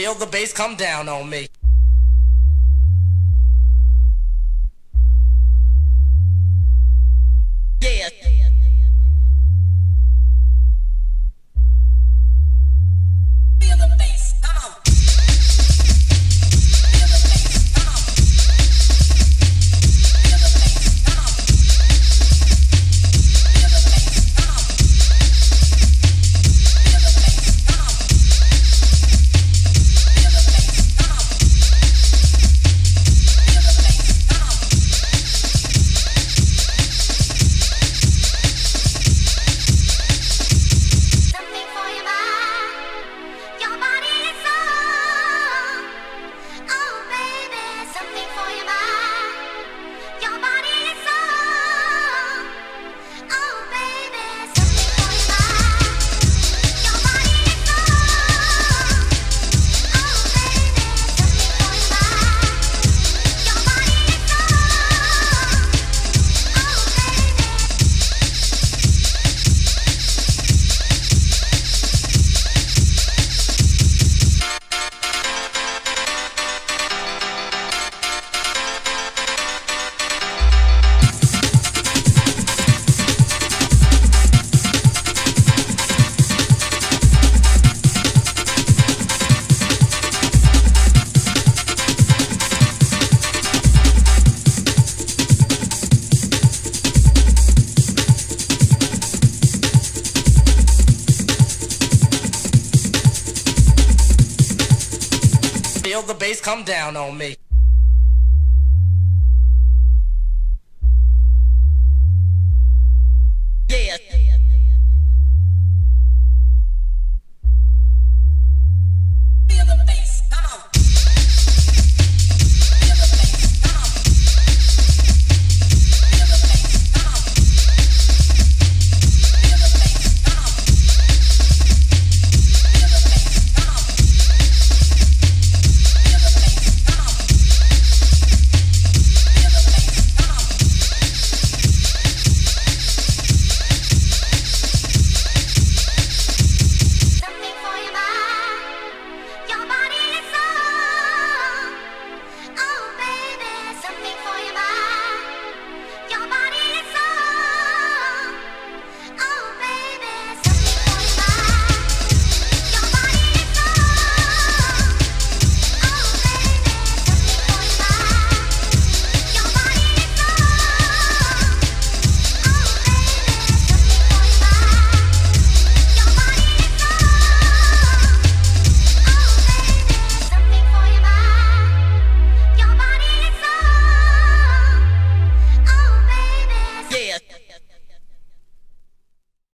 feel the bass come down on me. feel the bass come down on me.